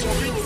sobrino.